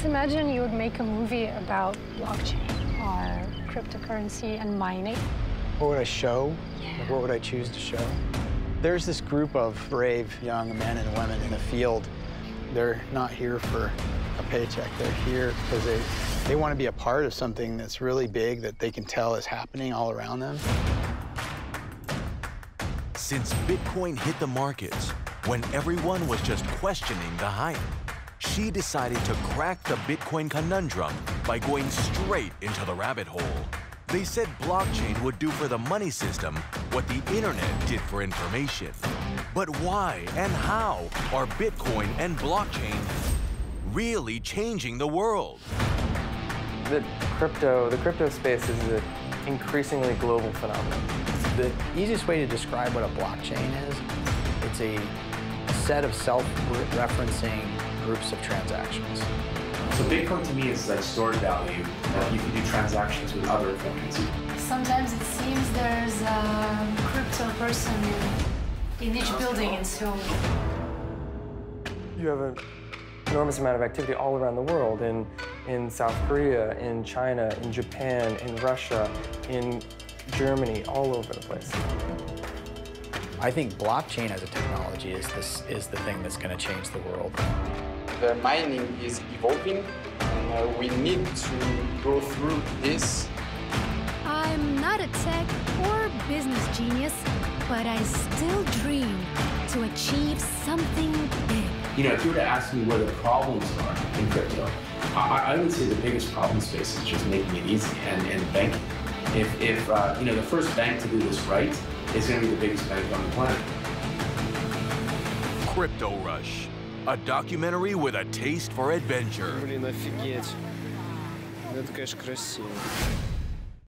Let's imagine you would make a movie about blockchain or cryptocurrency and mining. What would I show? Like, what would I choose to show? There's this group of brave young men and women in the field. They're not here for a paycheck. They're here because they, they want to be a part of something that's really big that they can tell is happening all around them. Since Bitcoin hit the markets, when everyone was just questioning the hype, she decided to crack the Bitcoin conundrum by going straight into the rabbit hole. They said blockchain would do for the money system what the internet did for information. But why and how are Bitcoin and blockchain really changing the world? The crypto, the crypto space is an increasingly global phenomenon. The easiest way to describe what a blockchain is, it's a set of self-referencing groups of transactions. So Bitcoin to me is like stored value that you can do transactions with other coins. Sometimes it seems there's a crypto person in each building in Seoul. You have an enormous amount of activity all around the world in, in South Korea, in China, in Japan, in Russia, in Germany, all over the place. I think blockchain as a technology is, this, is the thing that's going to change the world. The mining is evolving, and uh, we need to go through this. I'm not a tech or business genius, but I still dream to achieve something big. You know, if you were to ask me where the problems are in crypto, I, I would say the biggest problem space is just making it easy and, and banking. If, if uh, you know, the first bank to do this right is going to be the biggest bank on the planet. Crypto Rush, a documentary with a taste for adventure. Блин, офигеть. Это, конечно, красиво.